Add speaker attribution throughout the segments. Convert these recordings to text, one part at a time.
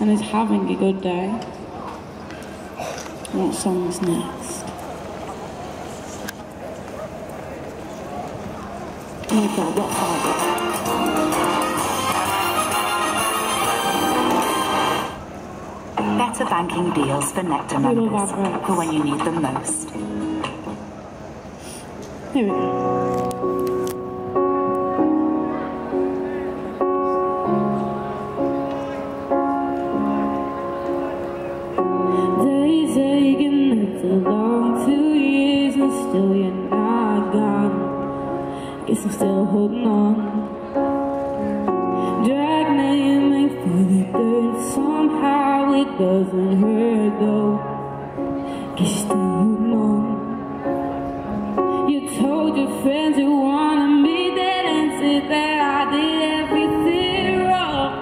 Speaker 1: and is having a good day. What song's next? Oh my god, what father?
Speaker 2: Better banking deals for Nectar members for when you need them most.
Speaker 1: Here we go. A long two years and still you're not gone. Guess I'm still holding on. Me through the dirt, somehow it doesn't hurt though. Guess you're still holding on. You told your friends you wanted me dead and said that I did everything wrong,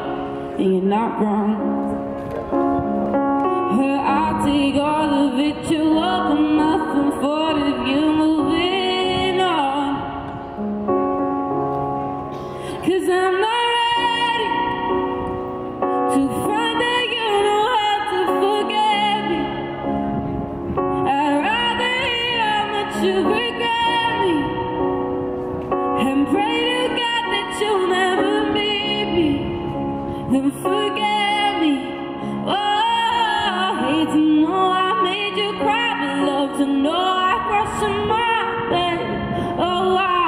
Speaker 1: and you're not wrong. Her, I take all the but nothing for if you moving on. Cause I'm to know I in my bed. Oh, I,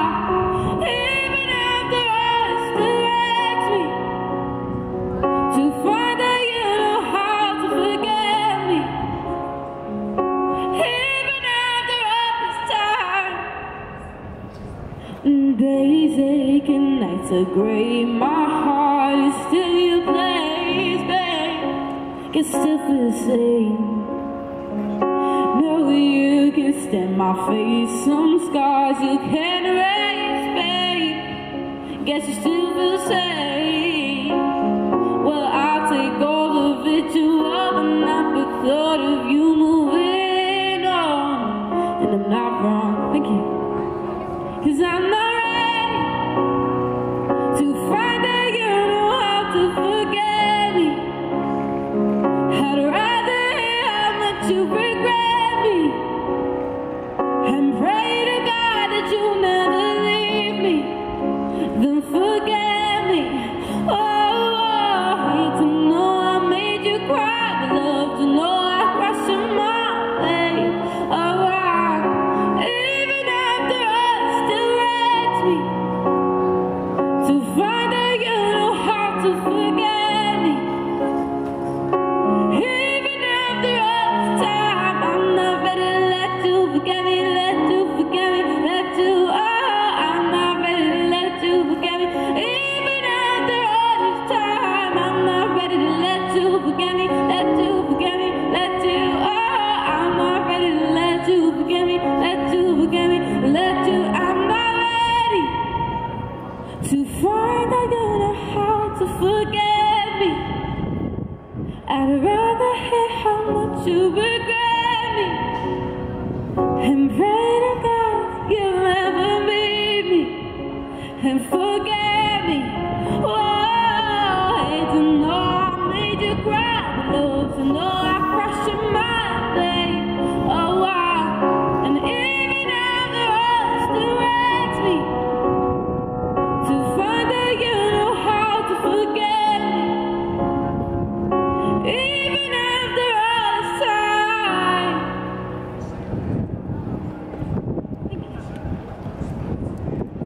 Speaker 1: days aching, nights are gray. My heart is still your place, babe. It still feels the same. You can stand my face. Some scars you can't erase, babe. Guess you still feel same. Well, I'll take all the vitriol, but not the thought of you moving on. And I'm not wrong, thank you. Cause I'm not forget me. I'd rather hear how much you regret me and pray to God you'll never meet me and forget me. Oh, to know I made you cry, love to know